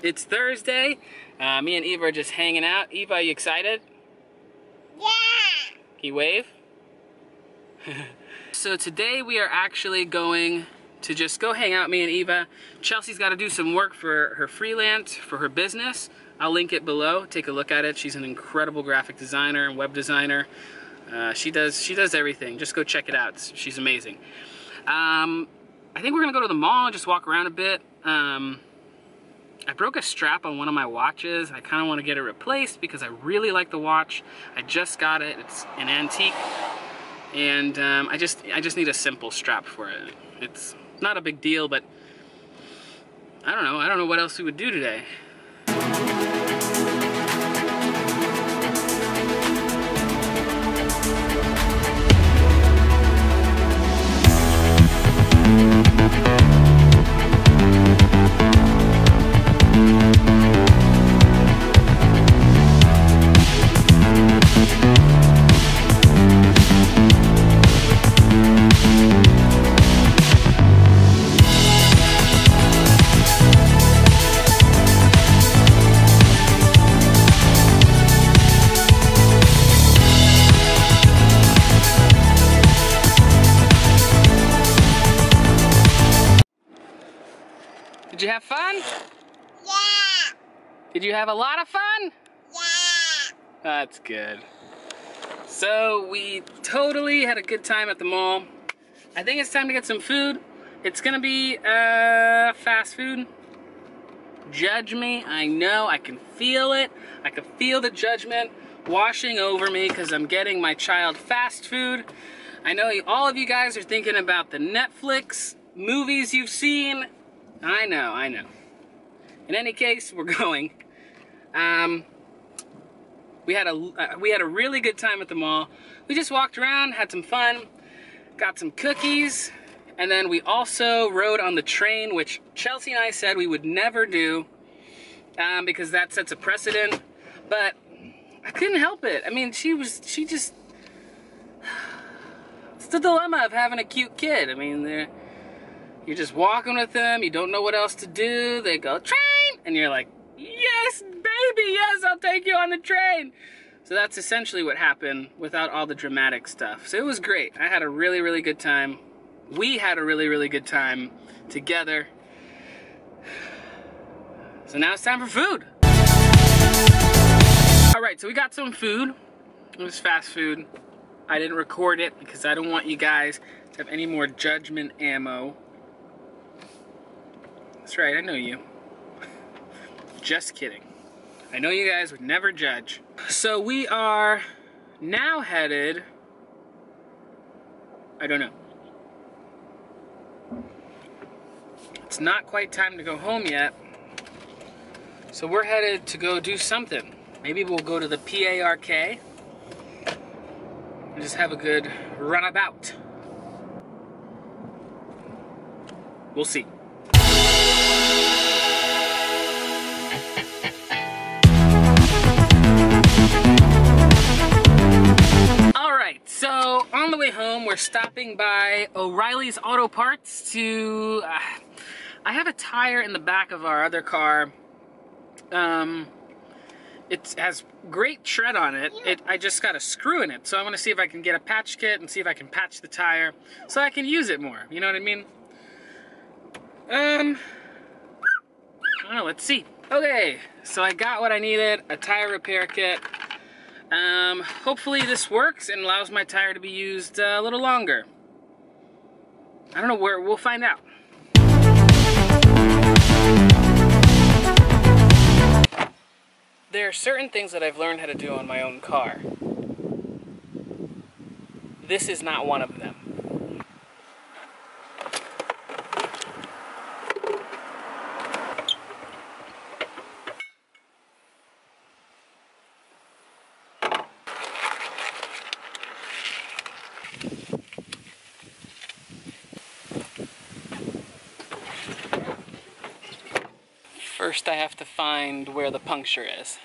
Thursday. Uh, me and Eva are just hanging out. Eva, are you excited? Yeah. Can you wave? so today we are actually going to just go hang out, me and Eva. Chelsea's got to do some work for her freelance, for her business. I'll link it below. Take a look at it. She's an incredible graphic designer and web designer. Uh, she does she does everything. Just go check it out. She's amazing. Um, I think we're gonna go to the mall and just walk around a bit. Um, I broke a strap on one of my watches. I kind of want to get it replaced because I really like the watch. I just got it. It's an antique, and um, I just I just need a simple strap for it. It's not a big deal, but I don't know. I don't know what else we would do today. Did you have fun? Yeah. Did you have a lot of fun? Yeah. That's good. So we totally had a good time at the mall. I think it's time to get some food. It's gonna be uh, fast food. Judge me, I know, I can feel it. I can feel the judgment washing over me because I'm getting my child fast food. I know all of you guys are thinking about the Netflix movies you've seen. I know, I know. In any case, we're going. Um, we had a uh, we had a really good time at the mall. We just walked around, had some fun, got some cookies, and then we also rode on the train, which Chelsea and I said we would never do um, because that sets a precedent. But I couldn't help it. I mean, she was she just it's the dilemma of having a cute kid. I mean, they're you're just walking with them, you don't know what else to do. They go, train! And you're like, yes, baby, yes, I'll take you on the train. So that's essentially what happened without all the dramatic stuff. So it was great. I had a really, really good time. We had a really, really good time together. So now it's time for food. All right, so we got some food. It was fast food. I didn't record it because I don't want you guys to have any more judgment ammo. That's right, I know you. Just kidding. I know you guys would never judge. So we are now headed. I don't know. It's not quite time to go home yet. So we're headed to go do something. Maybe we'll go to the PARK and just have a good runabout. We'll see. Home, we're stopping by O'Reilly's Auto Parts to. Uh, I have a tire in the back of our other car. Um, it has great tread on it. It I just got a screw in it, so I want to see if I can get a patch kit and see if I can patch the tire so I can use it more. You know what I mean? Um, I don't know. Let's see. Okay, so I got what I needed: a tire repair kit. Um, hopefully this works and allows my tire to be used uh, a little longer. I don't know where, we'll find out. There are certain things that I've learned how to do on my own car. This is not one of them. First I have to find where the puncture is.